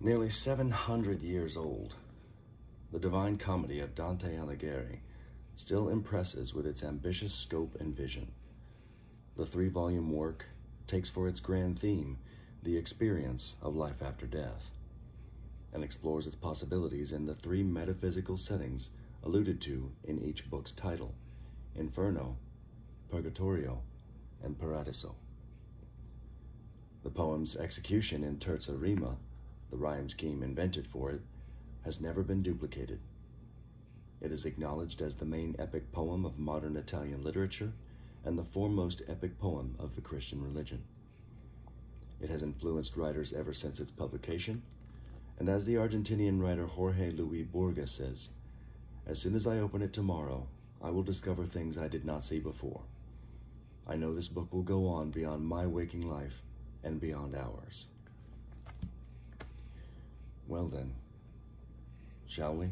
Nearly 700 years old, the Divine Comedy of Dante Alighieri still impresses with its ambitious scope and vision. The three volume work takes for its grand theme the experience of life after death and explores its possibilities in the three metaphysical settings alluded to in each book's title Inferno, Purgatorio, and Paradiso. The poem's execution in terza rima, the rhyme scheme invented for it, has never been duplicated. It is acknowledged as the main epic poem of modern Italian literature and the foremost epic poem of the Christian religion. It has influenced writers ever since its publication, and as the Argentinian writer Jorge Luis Borges says, as soon as I open it tomorrow, I will discover things I did not see before. I know this book will go on beyond my waking life and beyond ours. Well then, shall we?